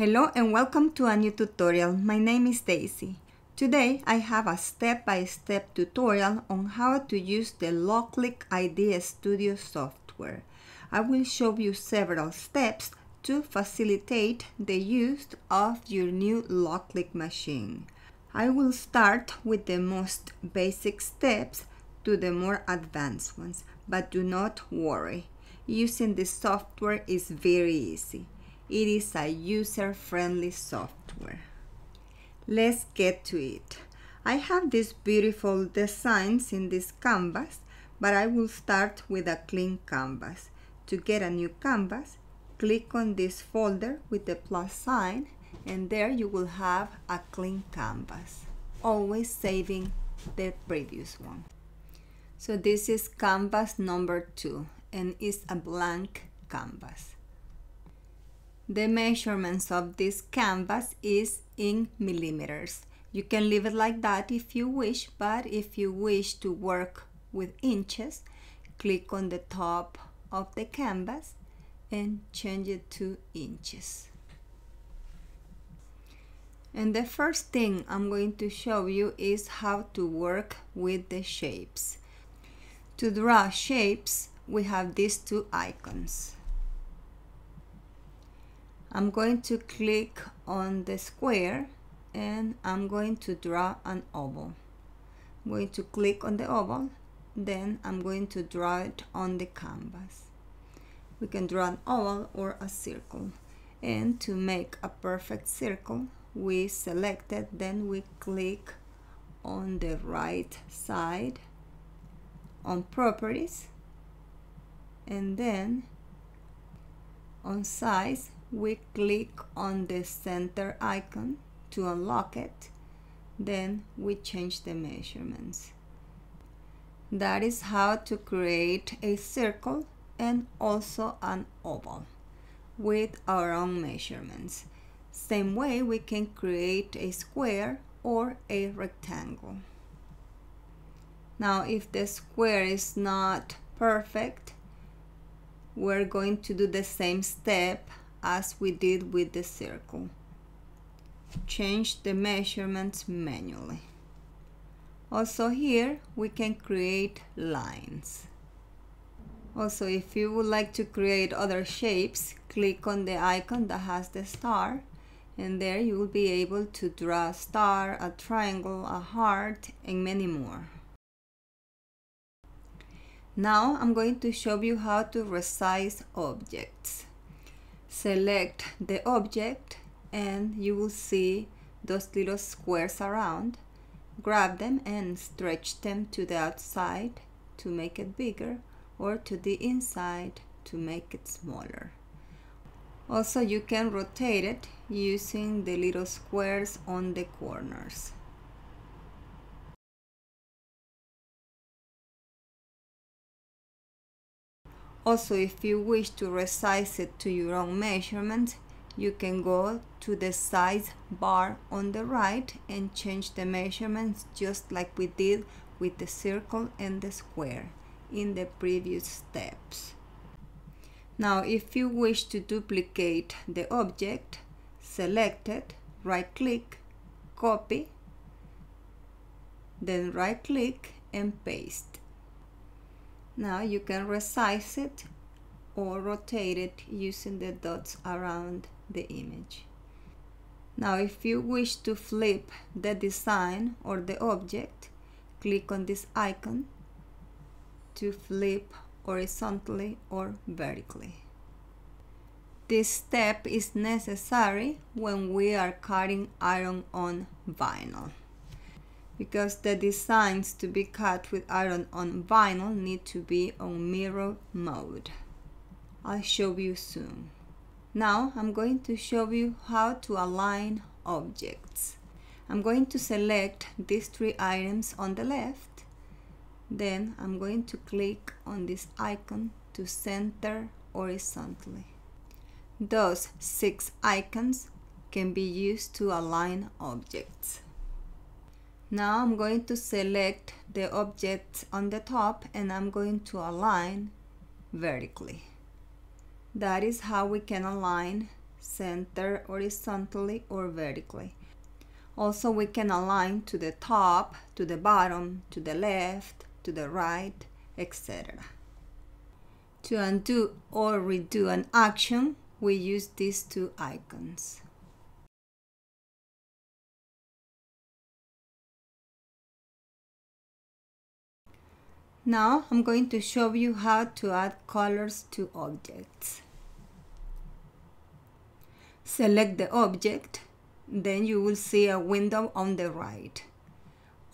Hello and welcome to a new tutorial. My name is Daisy. Today I have a step-by-step -step tutorial on how to use the LOKLiK Idea Studio software. I will show you several steps to facilitate the use of your new LOKLiK machine. I will start with the most basic steps to the more advanced ones, but do not worry. Using this software is very easy. It is a user-friendly software. Let's get to it. I have these beautiful designs in this canvas, but I will start with a clean canvas. To get a new canvas, click on this folder with the plus sign and there you will have a clean canvas, always saving the previous one. So this is canvas number two and it's a blank canvas. The measurements of this canvas is in millimeters. You can leave it like that if you wish, but if you wish to work with inches, click on the top of the canvas and change it to inches. And the first thing I'm going to show you is how to work with the shapes. To draw shapes, we have these two icons. I'm going to click on the square and I'm going to draw an oval. I'm going to click on the oval, then I'm going to draw it on the canvas. We can draw an oval or a circle. And to make a perfect circle, we select it, then we click on the right side on properties and then on size we click on the center icon to unlock it then we change the measurements. That is how to create a circle and also an oval with our own measurements. Same way we can create a square or a rectangle. Now if the square is not perfect we're going to do the same step as we did with the circle. Change the measurements manually. Also here we can create lines. Also if you would like to create other shapes, click on the icon that has the star and there you will be able to draw a star, a triangle, a heart and many more. Now I'm going to show you how to resize objects select the object and you will see those little squares around. Grab them and stretch them to the outside to make it bigger or to the inside to make it smaller. Also you can rotate it using the little squares on the corners Also, if you wish to resize it to your own measurement, you can go to the size bar on the right and change the measurements just like we did with the circle and the square in the previous steps. Now, if you wish to duplicate the object, select it, right click, copy, then right click and paste. Now you can resize it or rotate it using the dots around the image. Now if you wish to flip the design or the object, click on this icon to flip horizontally or vertically. This step is necessary when we are cutting iron on vinyl because the designs to be cut with iron on vinyl need to be on mirror mode. I'll show you soon. Now I'm going to show you how to align objects. I'm going to select these three items on the left. Then I'm going to click on this icon to center horizontally. Those six icons can be used to align objects. Now I'm going to select the object on the top and I'm going to align vertically. That is how we can align center horizontally or vertically. Also, we can align to the top, to the bottom, to the left, to the right, etc. To undo or redo an action, we use these two icons. Now I'm going to show you how to add colors to objects. Select the object, then you will see a window on the right.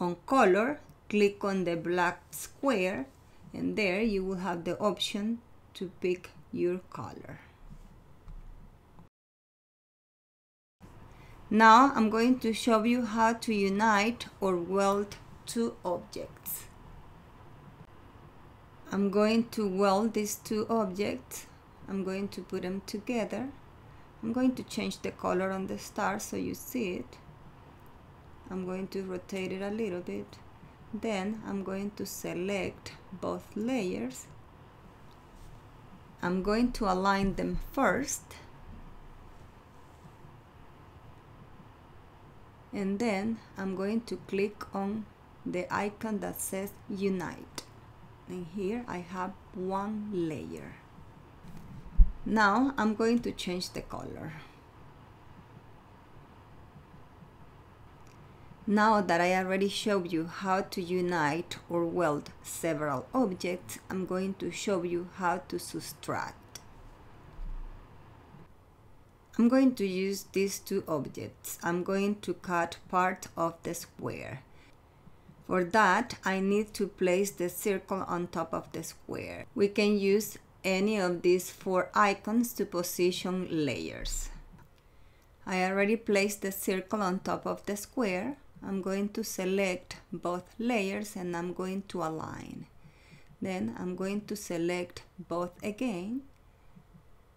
On color, click on the black square and there you will have the option to pick your color. Now I'm going to show you how to unite or weld two objects. I'm going to weld these two objects. I'm going to put them together. I'm going to change the color on the star so you see it. I'm going to rotate it a little bit. Then I'm going to select both layers. I'm going to align them first. And then I'm going to click on the icon that says Unite and here I have one layer now I'm going to change the color Now that I already showed you how to unite or weld several objects, I'm going to show you how to subtract. I'm going to use these two objects. I'm going to cut part of the square. For that, I need to place the circle on top of the square. We can use any of these four icons to position layers. I already placed the circle on top of the square. I'm going to select both layers and I'm going to align. Then I'm going to select both again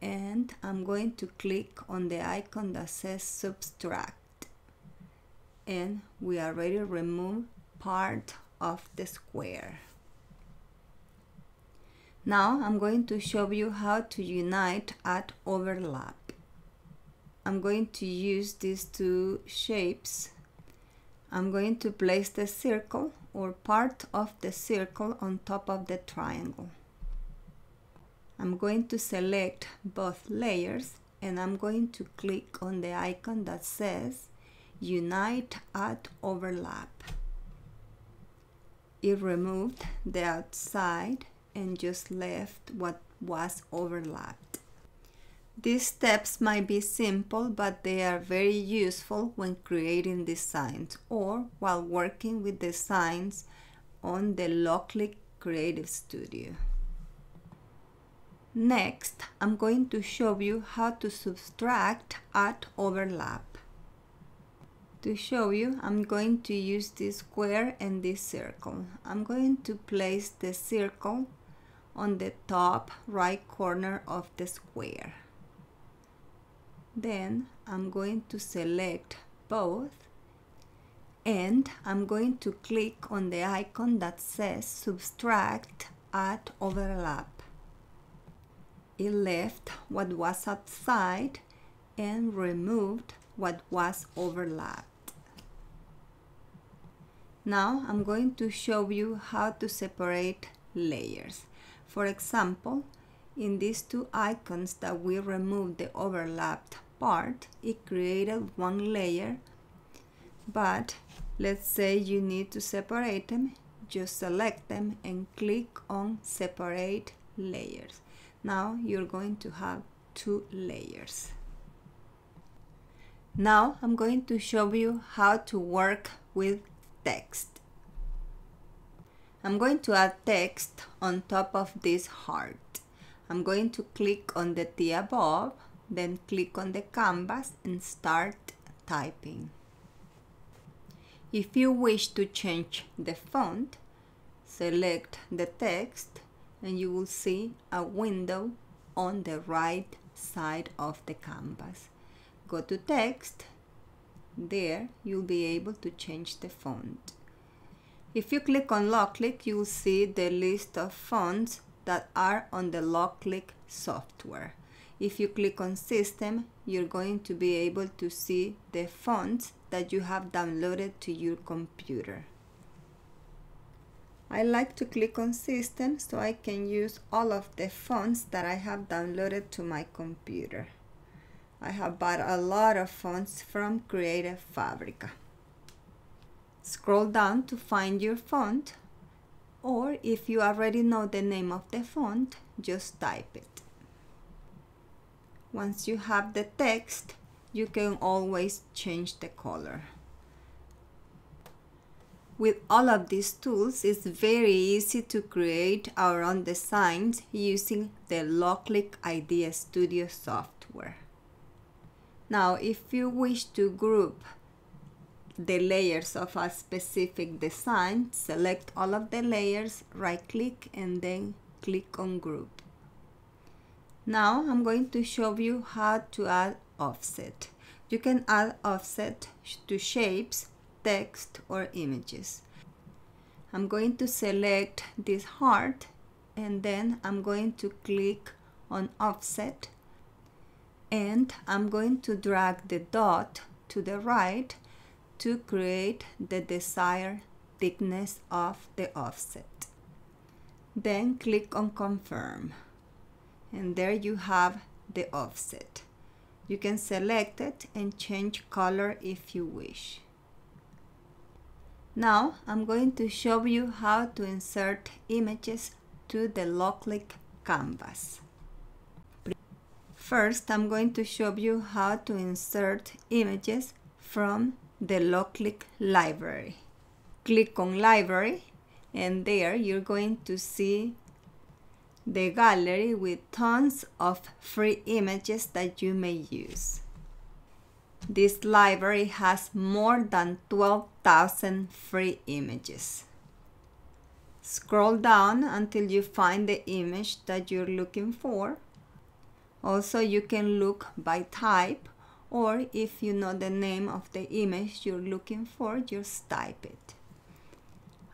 and I'm going to click on the icon that says subtract and we already removed part of the square. Now I'm going to show you how to unite at overlap. I'm going to use these two shapes. I'm going to place the circle or part of the circle on top of the triangle. I'm going to select both layers and I'm going to click on the icon that says Unite at Overlap it removed the outside and just left what was overlapped. These steps might be simple, but they are very useful when creating designs or while working with designs on the LOKLiK Creative Studio. Next, I'm going to show you how to subtract at overlap. To show you, I'm going to use this square and this circle. I'm going to place the circle on the top right corner of the square. Then I'm going to select both and I'm going to click on the icon that says subtract at overlap. It left what was outside and removed what was overlapped. Now I'm going to show you how to separate layers. For example, in these two icons that we removed the overlapped part, it created one layer, but let's say you need to separate them, just select them and click on separate layers. Now you're going to have two layers. Now I'm going to show you how to work with text. I'm going to add text on top of this heart. I'm going to click on the T above, then click on the canvas and start typing. If you wish to change the font, select the text and you will see a window on the right side of the canvas go to text there you'll be able to change the font if you click on LOKLiK you'll see the list of fonts that are on the LOKLiK software if you click on system, you're going to be able to see the fonts that you have downloaded to your computer. I like to click on system so I can use all of the fonts that I have downloaded to my computer. I have bought a lot of fonts from Creative Fabrica. Scroll down to find your font or if you already know the name of the font, just type it. Once you have the text, you can always change the color. With all of these tools, it's very easy to create our own designs using the LOKLiK Idea Studio software. Now, if you wish to group the layers of a specific design, select all of the layers, right click and then click on group. Now I'm going to show you how to add offset. You can add offset to shapes, text or images. I'm going to select this heart and then I'm going to click on offset and I'm going to drag the dot to the right to create the desired thickness of the offset. Then click on confirm and there you have the offset. You can select it and change color if you wish. Now I'm going to show you how to insert images to the LOKLiK canvas. First I'm going to show you how to insert images from the LOKLiK library. Click on library and there you're going to see the gallery with tons of free images that you may use. This library has more than 12,000 free images. Scroll down until you find the image that you're looking for. Also, you can look by type or if you know the name of the image you're looking for, just type it.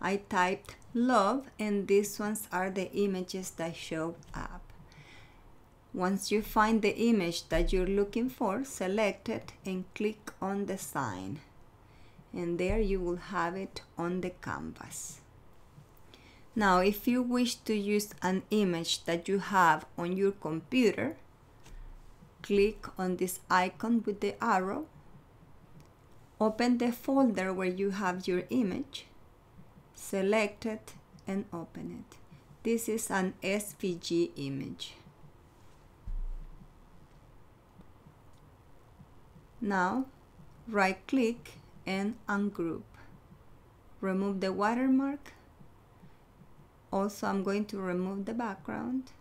I typed love and these ones are the images that show up. Once you find the image that you're looking for, select it and click on the sign. And there you will have it on the canvas. Now, if you wish to use an image that you have on your computer, click on this icon with the arrow, open the folder where you have your image, select it and open it. This is an SVG image. Now right click and ungroup. Remove the watermark. Also I'm going to remove the background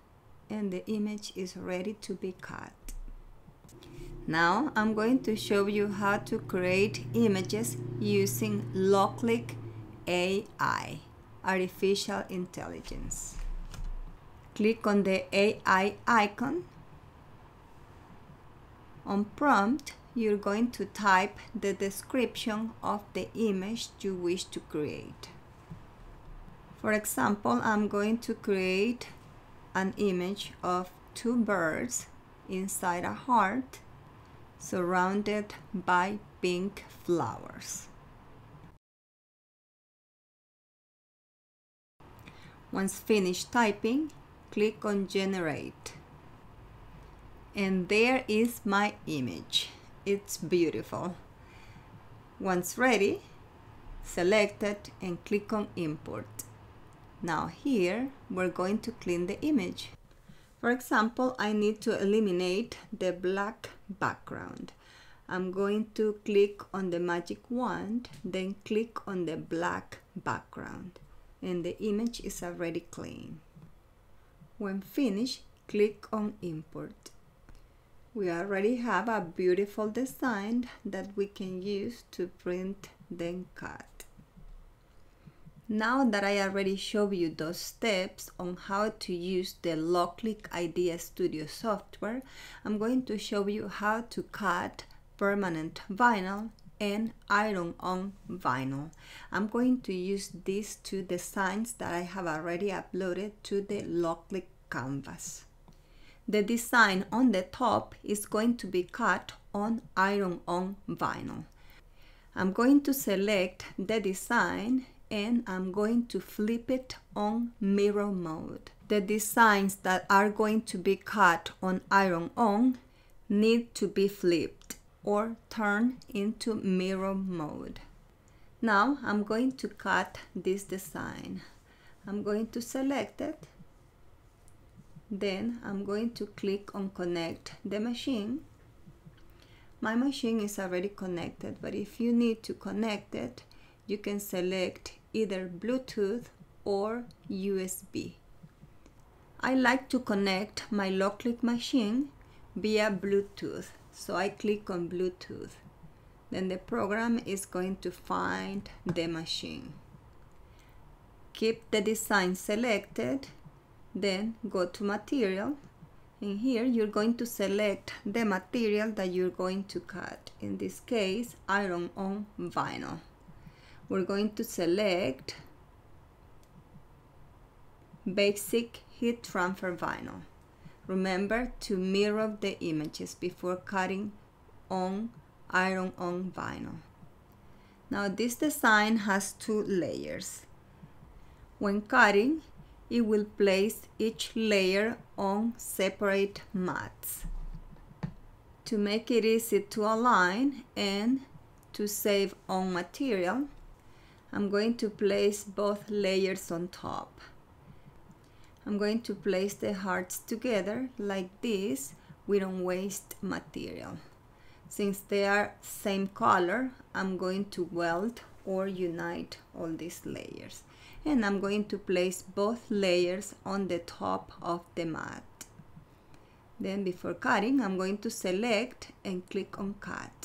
and the image is ready to be cut. Now I'm going to show you how to create images using LOKLiK AI, Artificial Intelligence. Click on the AI icon. On prompt, you're going to type the description of the image you wish to create. For example, I'm going to create an image of two birds inside a heart surrounded by pink flowers. Once finished typing, click on generate. And there is my image. It's beautiful. Once ready, select it and click on import. Now here, we're going to clean the image. For example, I need to eliminate the black background. I'm going to click on the magic wand, then click on the black background and the image is already clean. When finished, click on import. We already have a beautiful design that we can use to print then cut. Now that I already showed you those steps on how to use the LOKLiK Idea Studio software, I'm going to show you how to cut permanent vinyl and iron on vinyl. I'm going to use these two designs that I have already uploaded to the LOKLiK canvas. the design on the top is going to be cut on iron-on vinyl. I'm going to select the design and I'm going to flip it on mirror mode. The designs that are going to be cut on iron-on need to be flipped or turned into mirror mode. Now I'm going to cut this design. I'm going to select it then I'm going to click on connect the machine my machine is already connected but if you need to connect it you can select either Bluetooth or USB I like to connect my LOKLiK machine via Bluetooth so I click on Bluetooth. Then the program is going to find the machine. Keep the design selected then go to material. And here you're going to select the material that you're going to cut. In this case iron on vinyl we're going to select basic heat transfer vinyl. Remember to mirror the images before cutting on iron on vinyl. Now this design has two layers. When cutting it will place each layer on separate mats. To make it easy to align and to save on material, I'm going to place both layers on top. I'm going to place the hearts together like this. We don't waste material. Since they are same color, I'm going to weld or unite all these layers and I'm going to place both layers on the top of the mat. Then before cutting, I'm going to select and click on cut.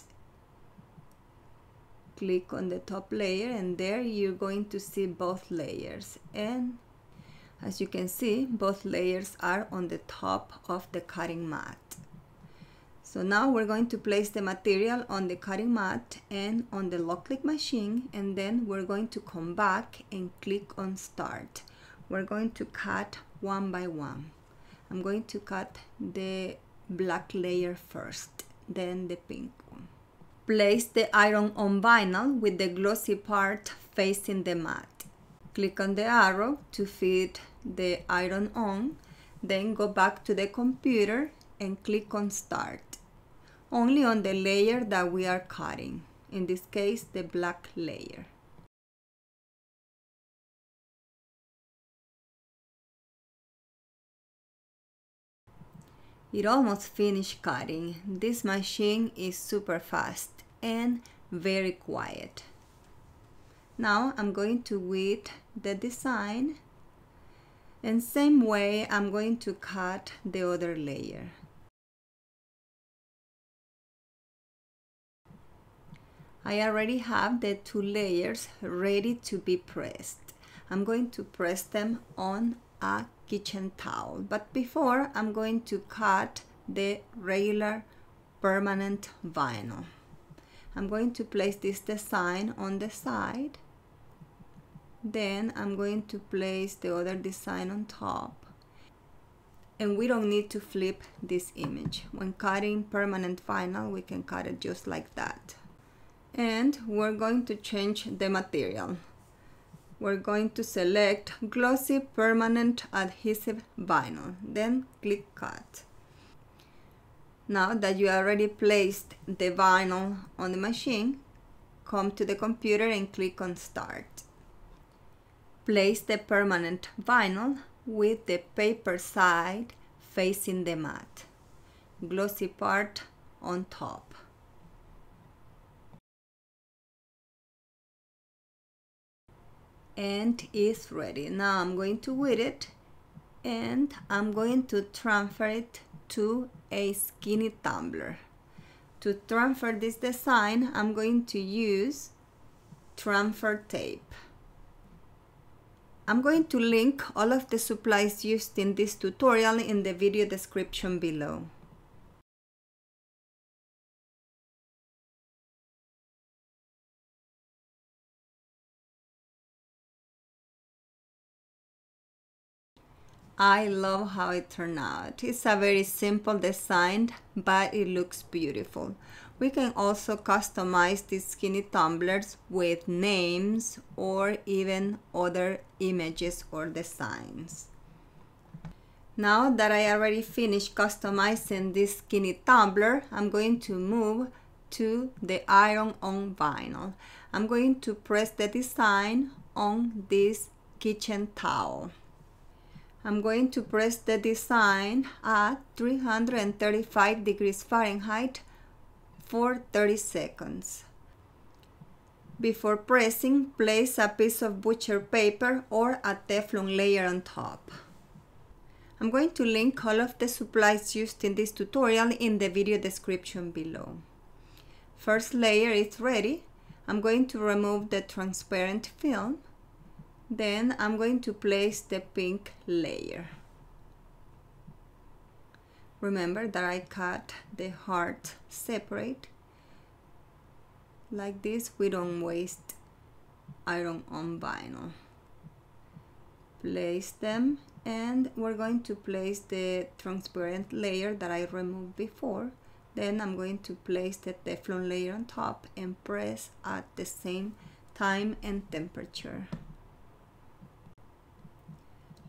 Click on the top layer and there you're going to see both layers and as you can see, both layers are on the top of the cutting mat. So now we're going to place the material on the cutting mat and on the LOKLiK machine and then we're going to come back and click on start. We're going to cut one by one. I'm going to cut the black layer first, then the pink. Place the iron on vinyl with the glossy part facing the mat. Click on the arrow to fit the iron on, then go back to the computer and click on start only on the layer that we are cutting, in this case the black layer. It almost finished cutting. This machine is super fast and very quiet. Now I'm going to width the design and same way I'm going to cut the other layer. I already have the two layers ready to be pressed. I'm going to press them on a kitchen towel. But before, I'm going to cut the regular permanent vinyl. I'm going to place this design on the side. Then I'm going to place the other design on top. And we don't need to flip this image. When cutting permanent vinyl, we can cut it just like that and we're going to change the material. We're going to select glossy permanent adhesive vinyl, then click cut. Now that you already placed the vinyl on the machine, come to the computer and click on start. Place the permanent vinyl with the paper side facing the mat, glossy part on top. and it's ready. Now I'm going to width it and I'm going to transfer it to a skinny tumbler. To transfer this design, I'm going to use transfer tape. I'm going to link all of the supplies used in this tutorial in the video description below. I love how it turned out. It's a very simple design, but it looks beautiful. We can also customize these skinny tumblers with names or even other images or designs. Now that I already finished customizing this skinny tumbler, I'm going to move to the iron on vinyl. I'm going to press the design on this kitchen towel. I'm going to press the design at 335 degrees Fahrenheit for 30 seconds. Before pressing, place a piece of butcher paper or a Teflon layer on top. I'm going to link all of the supplies used in this tutorial in the video description below. First layer is ready. I'm going to remove the transparent film. Then I'm going to place the pink layer. Remember that I cut the heart separate. Like this, we don't waste iron on vinyl. Place them and we're going to place the transparent layer that I removed before. Then I'm going to place the Teflon layer on top and press at the same time and temperature.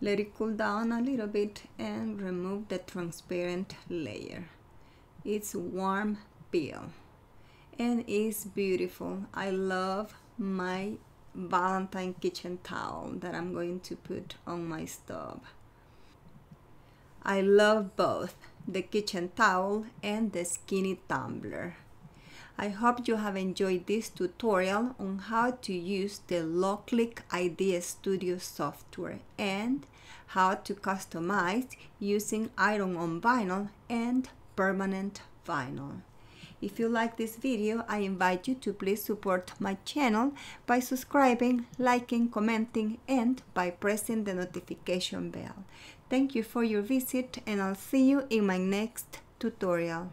Let it cool down a little bit and remove the transparent layer. It's warm peel and it's beautiful. I love my Valentine kitchen towel that I'm going to put on my stove. I love both the kitchen towel and the skinny tumbler. I hope you have enjoyed this tutorial on how to use the LOKLiK Idea Studio software and how to customize using iron on vinyl and permanent vinyl. If you like this video, I invite you to please support my channel by subscribing, liking, commenting, and by pressing the notification bell. Thank you for your visit and I'll see you in my next tutorial.